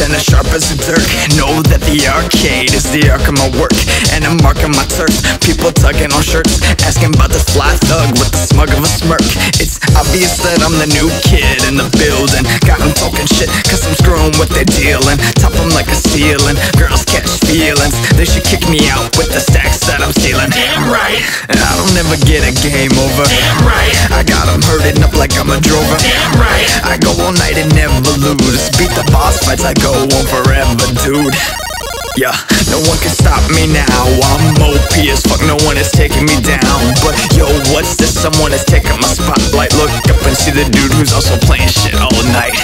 and as sharp as a dirk. Know that the arcade is the arc of my work And I'm marking my turf. People tugging on shirts Asking about this fly thug with the smug of a smirk. It's obvious that I'm the new kid in the building. Got 'em talking shit cause I'm screwing what they're dealing. Top 'em like a ceiling. Girls catch feelings. They should kick me out with the stacks that I'm stealing. Damn right, I don't ever get a game over. Damn right, I got 'em hurting up like I'm a drover. Damn right. I go all night and never lose. Beat the boss fights, I go on forever, dude. Yeah, no one can stop me now. I'm OP as fuck, no one is taking me down. But yo, what's this? Someone is taking my spotlight. Look up and see the dude who's also playing shit all night.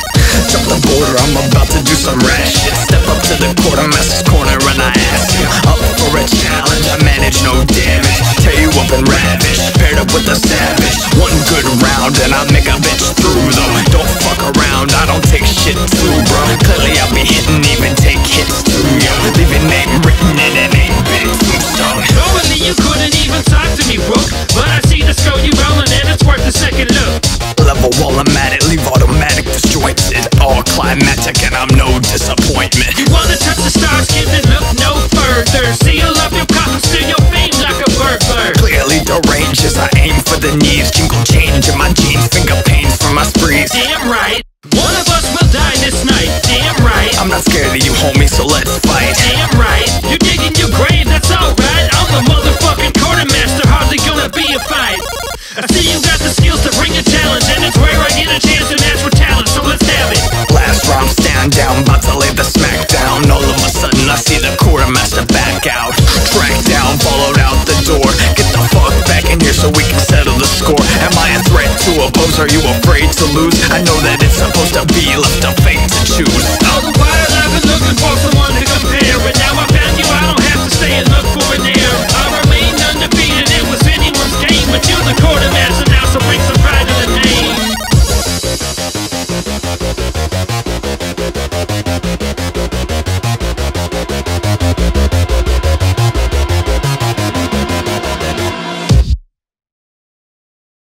Jump the border, I'm about to do some rash shit Step up to the quartermaster's corner and I ask you Up for a challenge, I manage no damage. Tear you up and ravish, paired up with a savage. One good round and I make a bitch through shit. Too bro Clearly I'll be hitting, even take hits. Too yo Leave your name written in an 8-bit tombstone. Normally you couldn't even talk to me, Rook But I see the skull you rolling and it's worth a second look. Level while I'm at it, leave automatic disjointed All climatic and I'm no disappointment. You wanna touch the stars, kid, then look no further. Seal up your coffin, steal your fame like a burglar Clearly deranged as I aim for the knees. Jingle change in my jeans, finger pains from my sprees. Damn right of us will die this night Are you afraid to lose? I know that it's supposed to be left to fate to choose